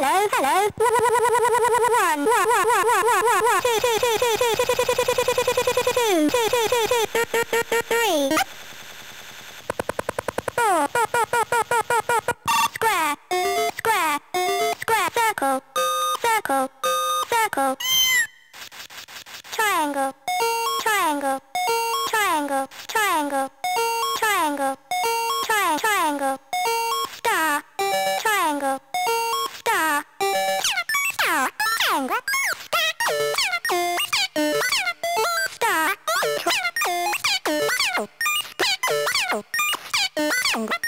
hello, hello. One, two, two, two, two, two, two, two, two, two, two, two, three. Square, square, square, circle, circle, circle. Triangle, triangle, triangle, triangle, triangle, tri- triangle. 응.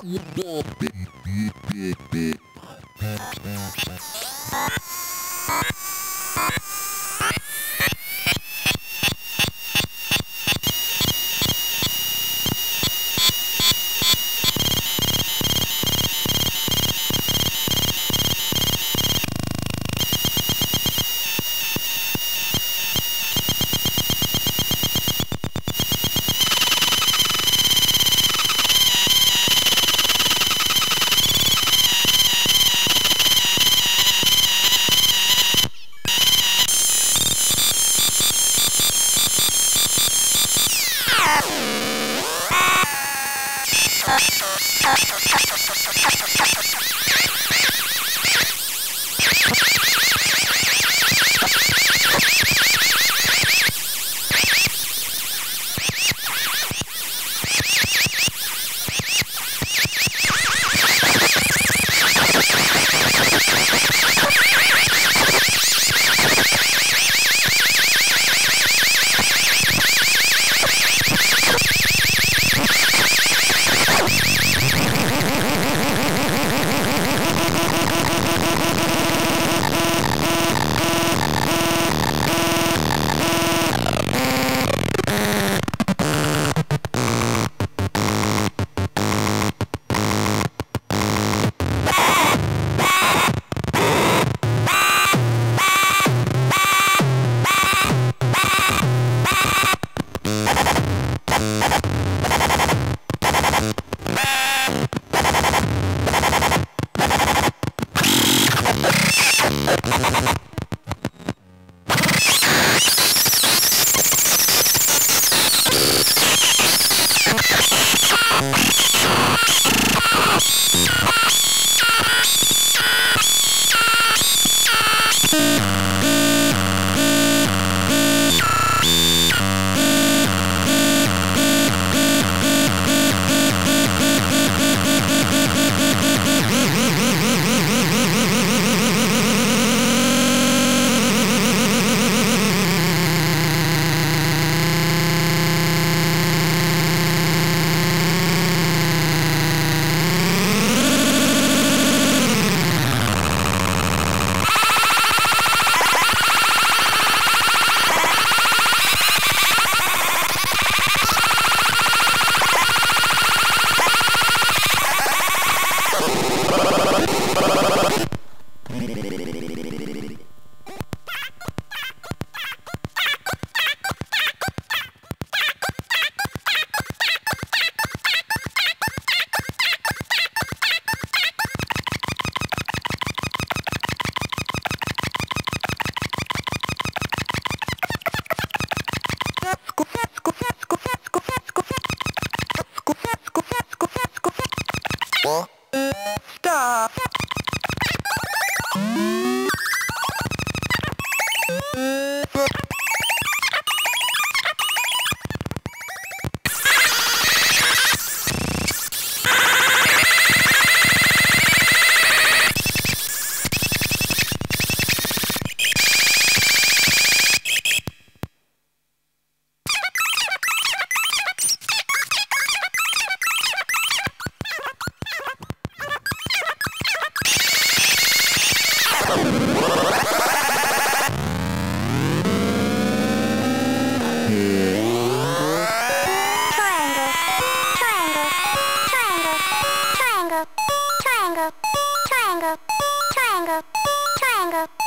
Big, big, big, big. Yeah! triangle, triangle, triangle, triangle.